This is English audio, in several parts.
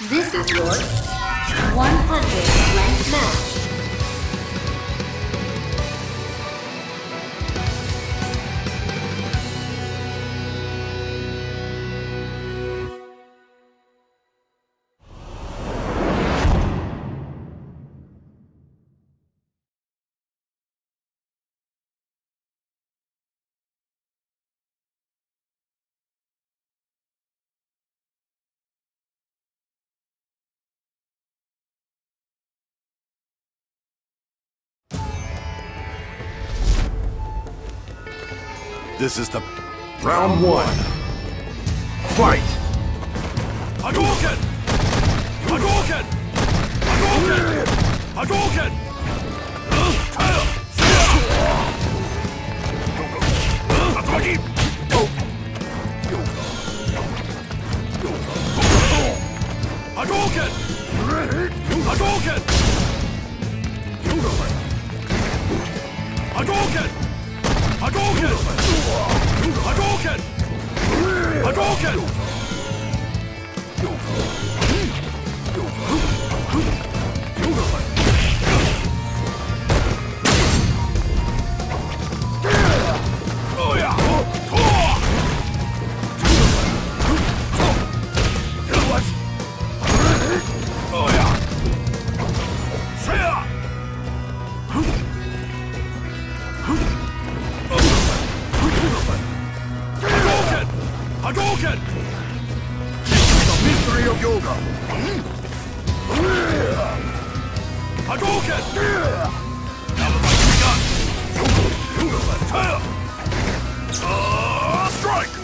This is your 100 ranked match. This is the round one. Fight! Hadouken! Hadouken! Hadouken! Hadouken! Hadouken! Hadouken! Hadouken! Hadouken! The mystery of yoga. Hadouken! Now the fight's begun! Uh, strike!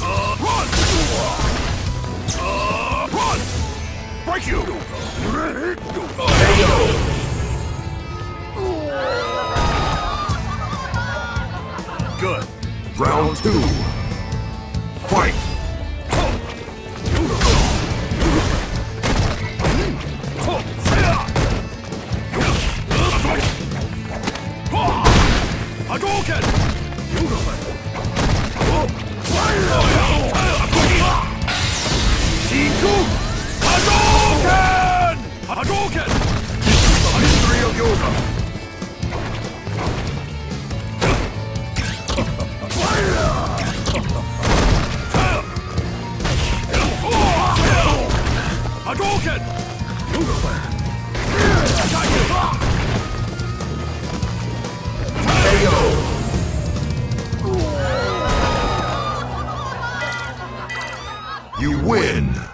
Uh, run! Uh, run! Break you! Ready? Good. Round two. Fight! You win.